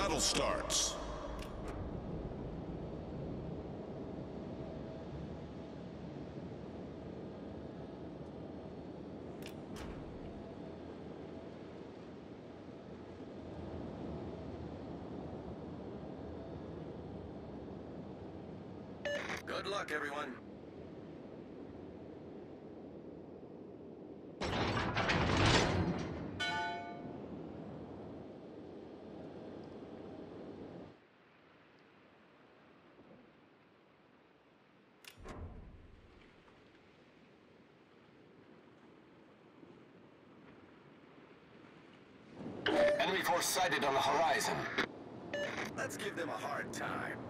battle starts. Good luck, everyone. Enemy force sighted on the horizon. Let's give them a hard time.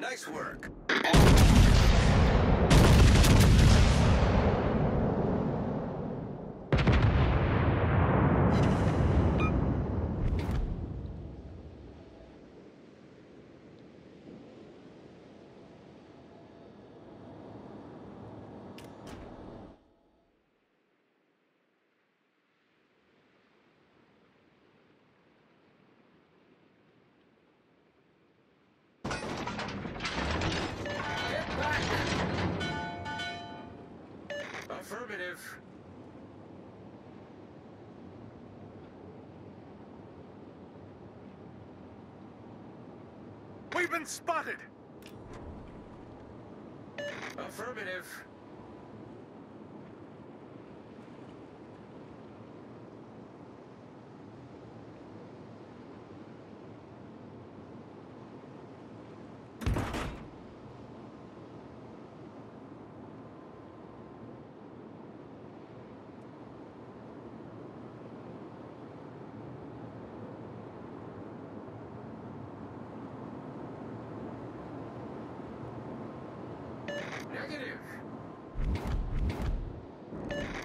Nice work. Get back! We've been spotted! Affirmative. Negative.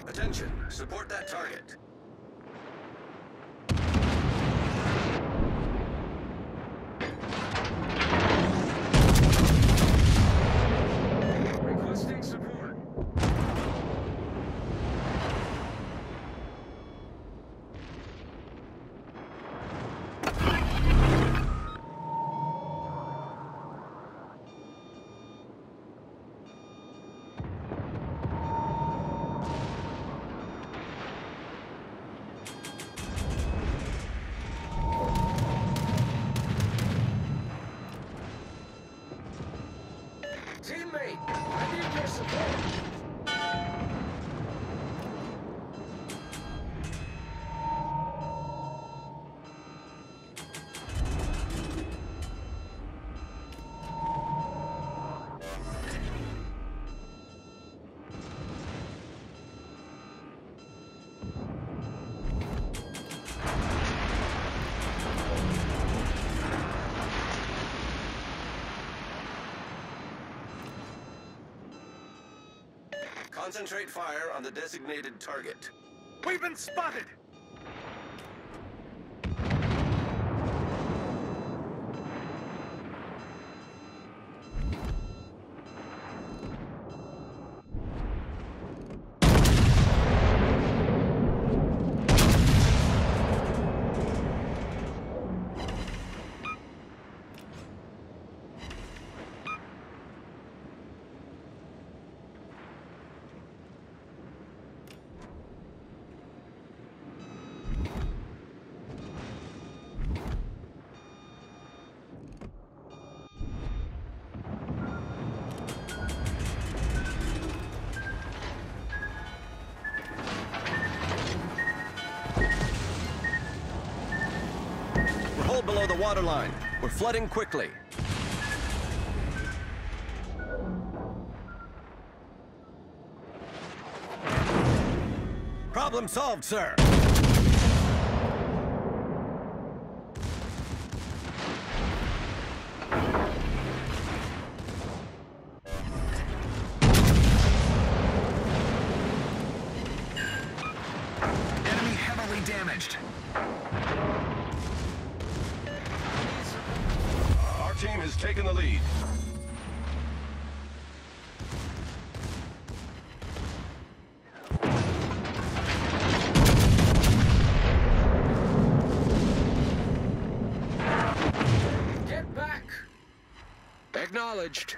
Attention, support that target. Concentrate fire on the designated target. We've been spotted! Follow the water line. We're flooding quickly. Problem solved, sir. Enemy heavily damaged. Team has taken the lead. Get back! Acknowledged.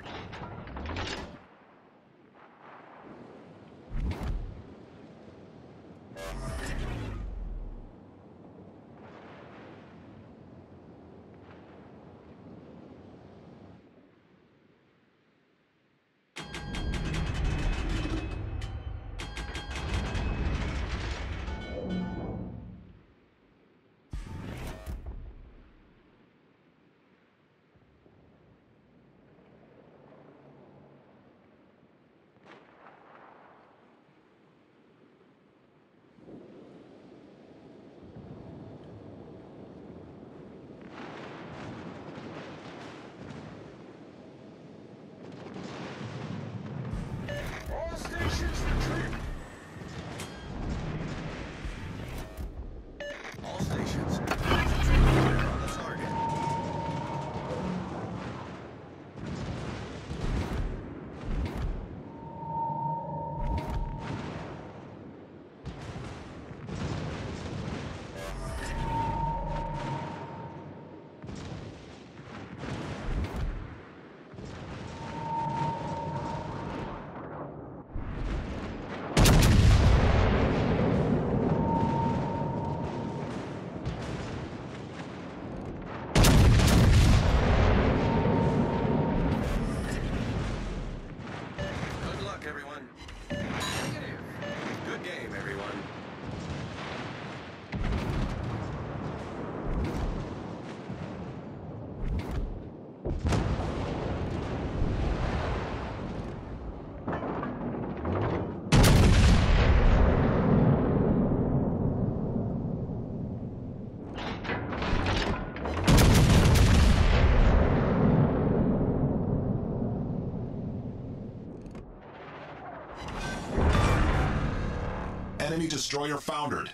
Enemy destroyer foundered.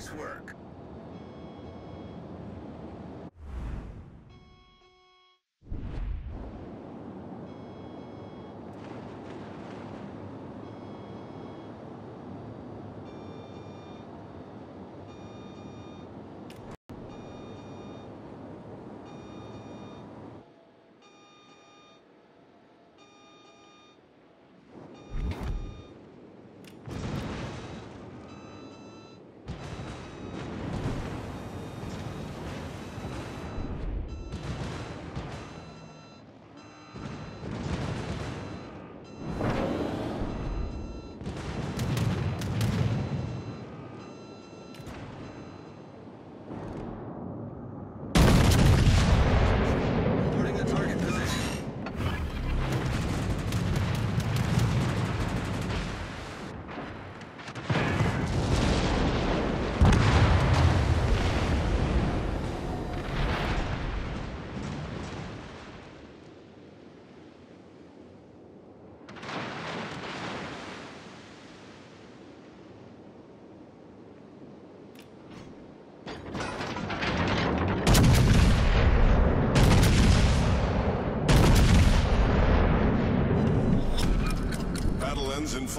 Nice work.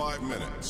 Five minutes.